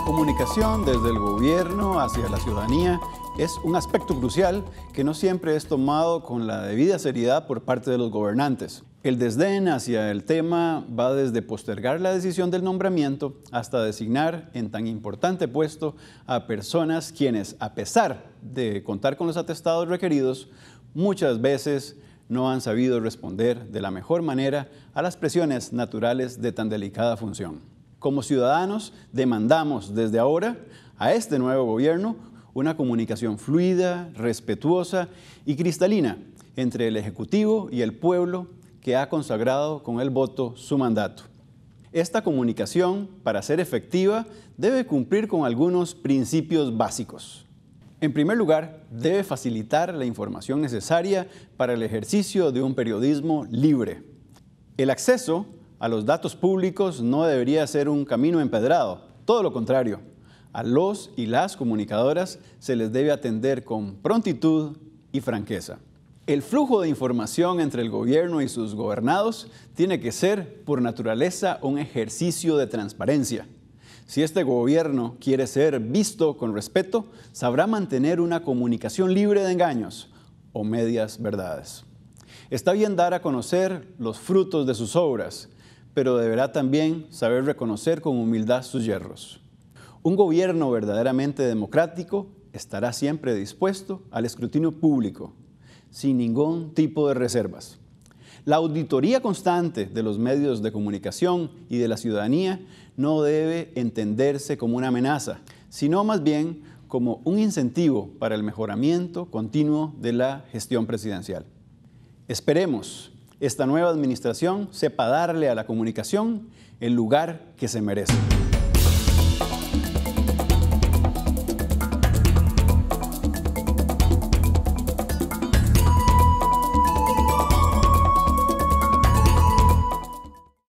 comunicación desde el gobierno hacia la ciudadanía es un aspecto crucial que no siempre es tomado con la debida seriedad por parte de los gobernantes. El desdén hacia el tema va desde postergar la decisión del nombramiento hasta designar en tan importante puesto a personas quienes, a pesar de contar con los atestados requeridos, muchas veces no han sabido responder de la mejor manera a las presiones naturales de tan delicada función. Como ciudadanos, demandamos desde ahora a este nuevo gobierno una comunicación fluida, respetuosa y cristalina entre el Ejecutivo y el pueblo que ha consagrado con el voto su mandato. Esta comunicación, para ser efectiva, debe cumplir con algunos principios básicos. En primer lugar, debe facilitar la información necesaria para el ejercicio de un periodismo libre. El acceso a los datos públicos no debería ser un camino empedrado, todo lo contrario. A los y las comunicadoras se les debe atender con prontitud y franqueza. El flujo de información entre el gobierno y sus gobernados tiene que ser, por naturaleza, un ejercicio de transparencia. Si este gobierno quiere ser visto con respeto, sabrá mantener una comunicación libre de engaños o medias verdades. Está bien dar a conocer los frutos de sus obras, pero deberá también saber reconocer con humildad sus yerros. Un gobierno verdaderamente democrático estará siempre dispuesto al escrutinio público, sin ningún tipo de reservas. La auditoría constante de los medios de comunicación y de la ciudadanía no debe entenderse como una amenaza, sino más bien como un incentivo para el mejoramiento continuo de la gestión presidencial. Esperemos esta nueva administración sepa darle a la comunicación el lugar que se merece.